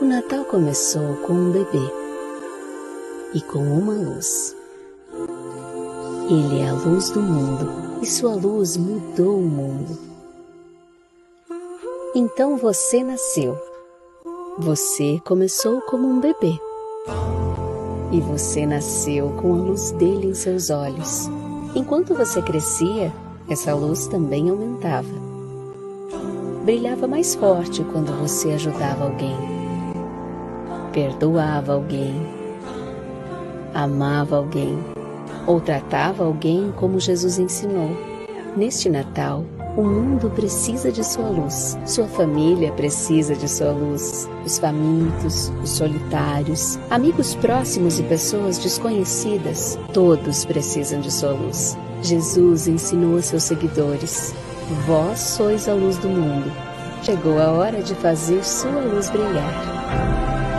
O Natal começou com um bebê e com uma luz. Ele é a luz do mundo e sua luz mudou o mundo. Então você nasceu. Você começou como um bebê. E você nasceu com a luz dele em seus olhos. Enquanto você crescia, essa luz também aumentava. Brilhava mais forte quando você ajudava alguém, perdoava alguém, amava alguém ou tratava alguém como Jesus ensinou. Neste Natal, o mundo precisa de sua luz, sua família precisa de sua luz, os famintos, os solitários, amigos próximos e pessoas desconhecidas, todos precisam de sua luz. Jesus ensinou a seus seguidores: Vós sois a luz do mundo. Chegou a hora de fazer sua luz brilhar.